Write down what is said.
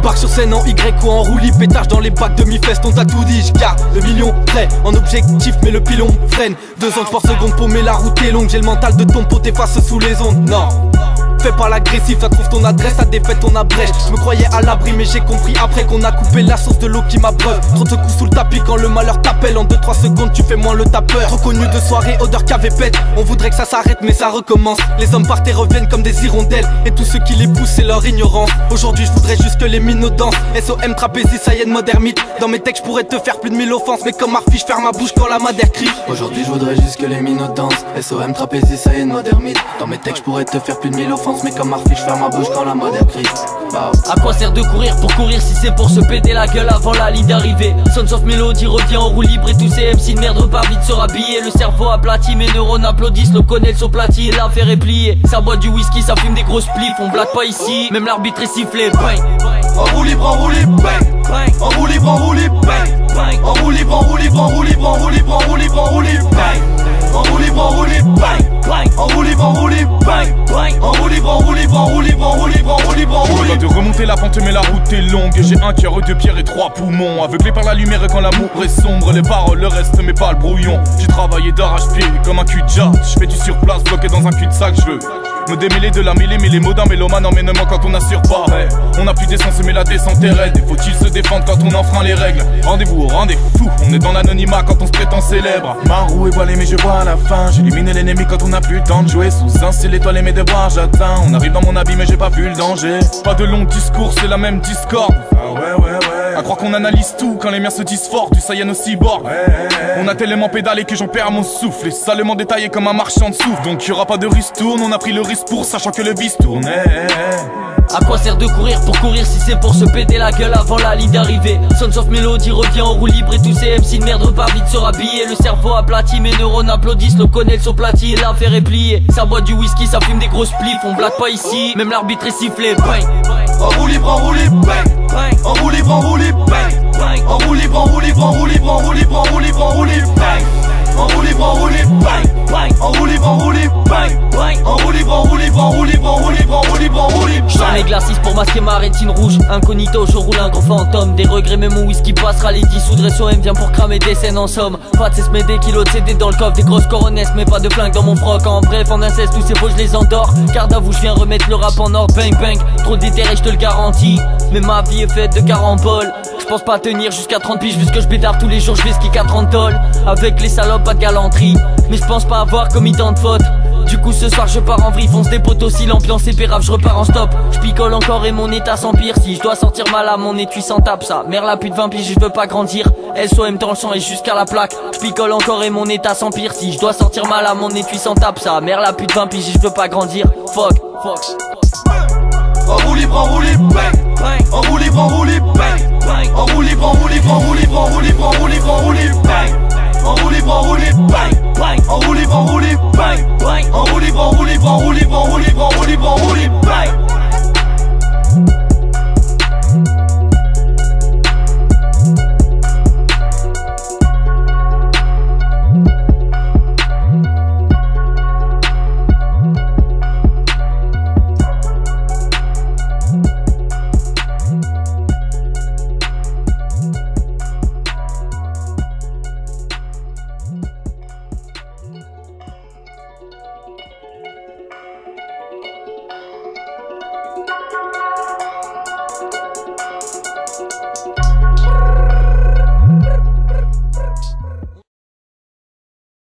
Débarque sur scène en Y ou en roulis, pétage dans les bacs de mi-fest, on t'a tout dit, j'garde le million prêt en objectif, mais le pilon freine. Deux ans par seconde pour mais la route est longue, j'ai le mental de ton pote face sous les ondes. Non. Fais pas l'agressif, ça trouve ton adresse, ta défaite ton abrèche. Je me croyais à l'abri, mais j'ai compris après qu'on a coupé la source de l'eau qui m'abreuve. Trop de coups sous le tapis quand le malheur t'appelle. En 2-3 secondes, tu fais moins le tapeur. Trop connu de soirée, odeur cave pète. On voudrait que ça s'arrête, mais ça recommence. Les hommes partent et reviennent comme des hirondelles. Et tous ceux qui les poussent, c'est leur ignorance. Aujourd'hui, je voudrais juste que les minots dansent. SOM, trapézie, ça y est, modermite. Dans mes textes, je pourrais te faire plus de mille offenses. Mais comme Marfi, je ferme ma bouche quand la madère crie. Aujourd'hui, je voudrais juste que les minots dansent. SOM, trapézie, ça y est, modermite. Dans mes textes, je pourrais te faire plus de mille offenses. Mais comme Marfi, ma bouche quand la mode est À quoi sert de courir pour courir si c'est pour se péter la gueule avant la ligne d'arrivée Sons of Melody revient en roue libre et tous ces MC de merde repart vite se rhabiller Le cerveau aplati, mes neurones applaudissent, le connaît son platine, l'affaire est pliée Ça boit du whisky, ça fume des grosses plifs, on blague pas ici, même l'arbitre est sifflé, bang En roue libre, en roue libre, bang En roue libre, en roue libre, bang En roue libre, en roue libre, en roue libre, en roue libre, en roue libre, en roue libre, bang En roue libre, en roue libre, bang En roue libre, en roue libre, bang En roue libre, en roue libre, en roue libre, en roue libre, en roue libre, en roue libre de remonter la pente mais la route est longue. J'ai un cœur, deux pierres et trois poumons. Aveuglé par la lumière et quand l'amour est sombre Les paroles, le reste mais pas le brouillon J'ai travaillé d'arrache-pied comme un cul de Je fais du surplace bloqué dans un cul-de-sac, je veux me démêler de la mêlée, mais les mots d'un mélomane emmènement quand on assure pas. On a plus d'essence, mais la descente est raide. Faut-il se défendre quand on enfreint les règles? Rendez-vous au rendez-vous, on est dans l'anonymat quand on se prétend célèbre. Ma roue est mais je vois à la fin. J'élimine l'ennemi quand on n'a plus le temps de jouer. Sous un ciel étoilé, mes devoirs j'atteins. On arrive dans mon habit, mais j'ai pas vu le danger. Pas de long discours, c'est la même discorde. Ah ouais, ouais, qu'on analyse tout quand les miens se disent forts, du Saiyan au cyborg. On a tellement pédalé que j'en perds mon souffle. Et salement détaillé comme un marchand de souffle. Donc y aura pas de ristourne, on a pris le risque pour sachant que le bis tournait. À quoi sert de courir pour courir si c'est pour se péter la gueule avant la ligne d'arrivée? Sons of Melody revient en roue libre et tous ces MC de merde repart vite se rhabiller. Le cerveau aplati, mes neurones applaudissent, le connaît son plati. L'affaire est pliée. Ça boit du whisky, ça fume des grosses plifs, on blague pas ici, même l'arbitre est sifflé, bang En roue libre, en roue libre, bang En roue libre, en roue libre, bang En roue libre, en roue libre, en roue libre, en roue libre, en roue libre, en roue libre, bang En roue libre, en roue libre, bang en roue libre, en roue libre, bang En roue libre, en roue libre, en roue libre, en roue libre, en roue libre, en roue libre J'en ai glacis pour masquer ma rétine rouge. Incognito, je roule un gros fantôme. Des regrets mais mon whisky passera. Les dissoudre SOM vient pour cramer des scènes en somme. Pas de cesse mais des kilos de CD dans le coffre. Des grosses coronesses mais pas de flingue dans mon froc. En bref en inceste tous ces faux je les endors. Garde à vous je viens remettre le rap en ordre. Bang bang, trop déterré je te le garantis. Mais ma vie est faite de caramboles. Je pense pas tenir jusqu'à 30 piges Vu ce que je pédard tous les jours je vais ski qu'à 30 tolls Avec les salopes pas de galanterie. Mais je pense pas avoir commis tant de fautes du coup ce soir je pars en vrille, fonce des poteaux si l'ambiance est pérave, je repars en stop. Je picole encore et mon état s'empire. Si je dois sortir mal à mon étui sans tape ça. Mère la pute 20 piges je veux pas grandir. SOM dans le sang et jusqu'à la plaque. Je picole encore et mon état s'empire. Si je dois sortir mal à mon étui sans tape ça. Mère la pute 20 piges je veux pas grandir. Fuck, fuck. En roue libre, en roue bang bang. En en roue libre,